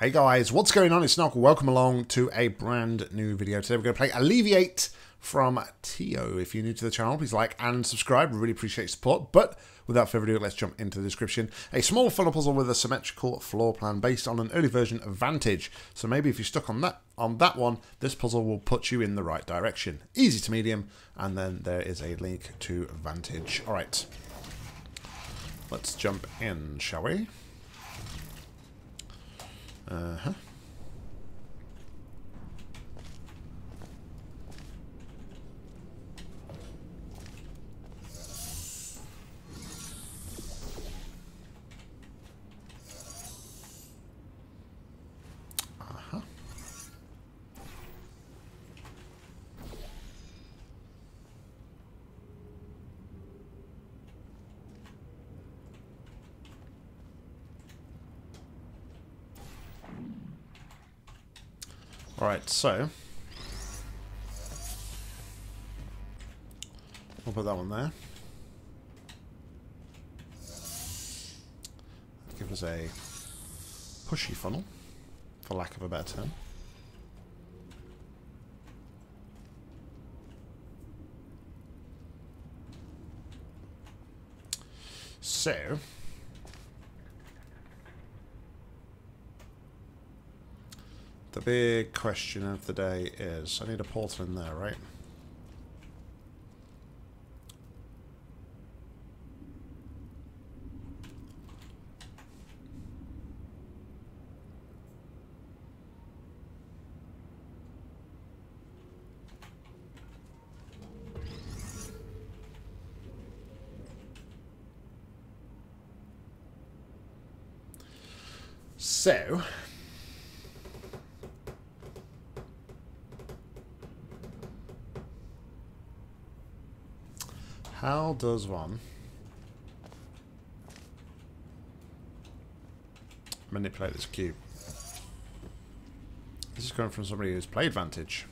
Hey guys, what's going on? It's Snorkel. Welcome along to a brand new video. Today we're going to play Alleviate from Teo. If you're new to the channel, please like and subscribe. We really appreciate support. But without further ado, let's jump into the description. A small funnel puzzle with a symmetrical floor plan based on an early version of Vantage. So maybe if you're stuck on that on that one, this puzzle will put you in the right direction. Easy to medium, and then there is a link to Vantage. All right, let's jump in, shall we? Uh-huh. Alright, so we'll put that one there. Give us a pushy funnel, for lack of a better term. So, the big question of the day is, I need a portal in there, right? So, how does one manipulate this cube? This is coming from somebody who's played Vantage.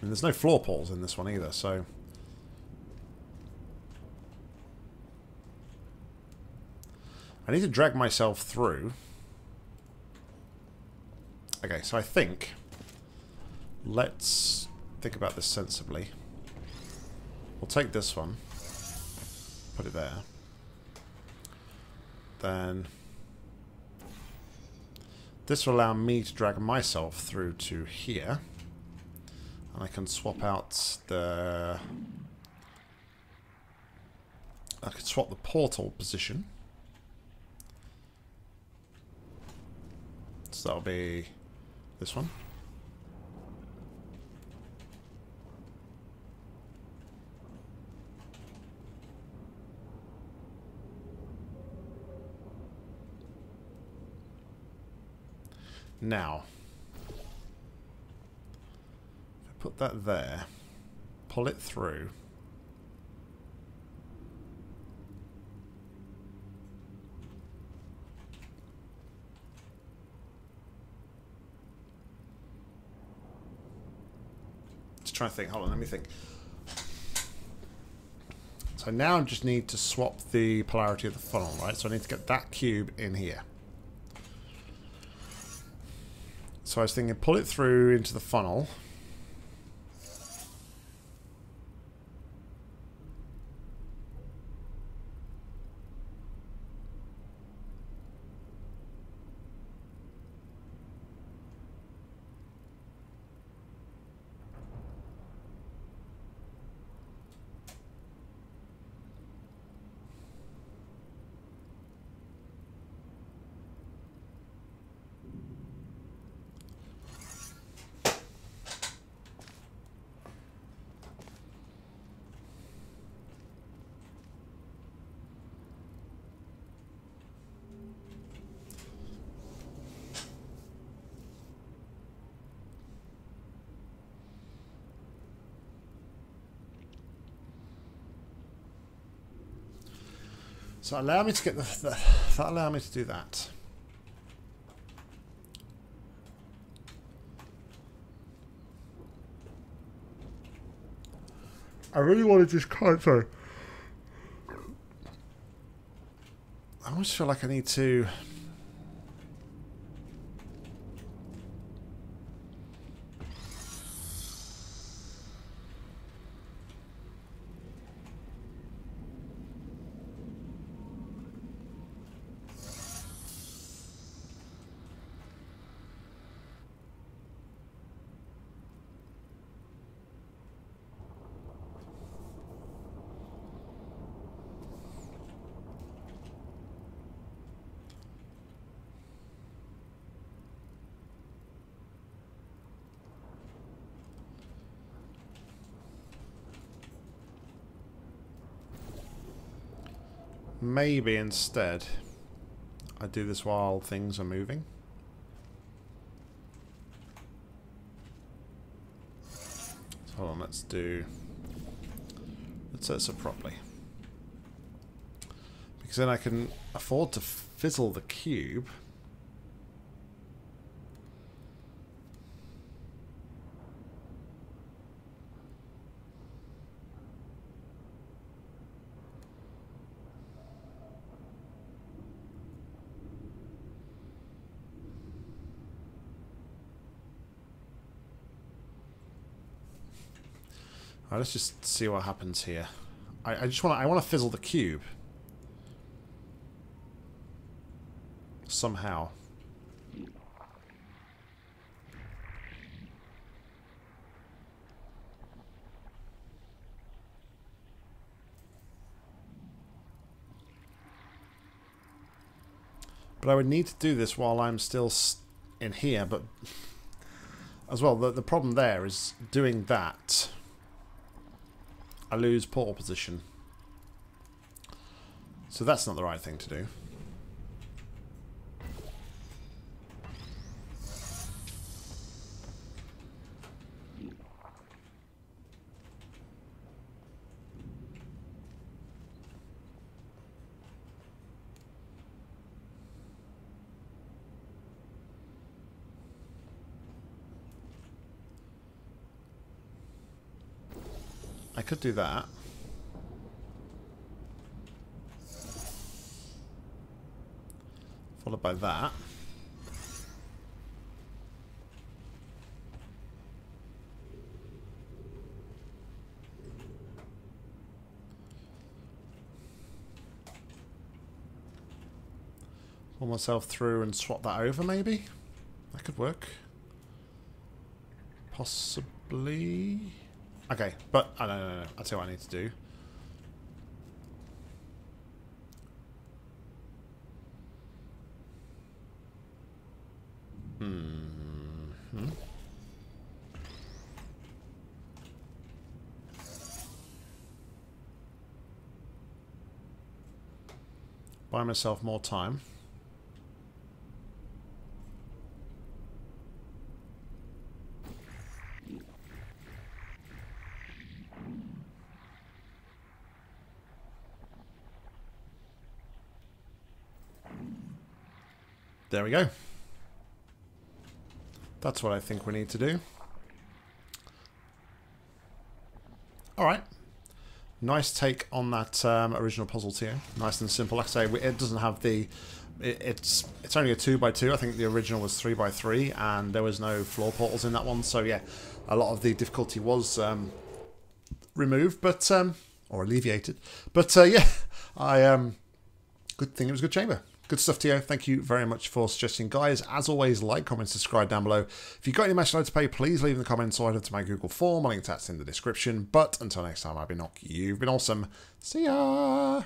And there's no floor portals in this one either, so... I need to drag myself through. Okay, so I think... Let's think about this sensibly. We'll take this one. Put it there. Then... This will allow me to drag myself through to here. And I can swap out the... I could swap the portal position. So that'll be this one. Now, if I put that there, pull it through, Just trying to think. Hold on, let me think. So now I just need to swap the polarity of the funnel, right? So I need to get that cube in here. So I was thinking pull it through into the funnel. So allow me to get the, the that allow me to do that. I really want to just kind sorry. I almost feel like I need to maybe instead I do this while things are moving. So hold on, let's do... Let's set this up properly. Because then I can afford to fizzle the cube. Right, let's just see what happens here. I, I just want to I want to fizzle the cube. Somehow. But I would need to do this while I'm still in here, but as well, the, the problem there is doing that I lose portal position. So that's not the right thing to do. I could do that. Followed by that. Pull myself through and swap that over, maybe? That could work. Possibly... Okay, but I don't know. I'll tell you what I need to do. Hmm. hmm. Buy myself more time. There we go. That's what I think we need to do. Alright. Nice take on that um, original puzzle too. Nice and simple. Like I say, it doesn't have the... It, it's it's only a 2 by 2 I think the original was 3 by 3 and there was no floor portals in that one. So yeah, a lot of the difficulty was um, removed, but... Um, or alleviated. But uh, yeah, I... Um, good thing it was a good chamber. Good stuff, Teo. Thank you very much for suggesting. Guys, as always, like, comment, subscribe down below. If you've got any match to pay, please leave in the comments or head to my Google form. I'll link that in the description. But until next time, I've been Nock. You've been awesome. See ya!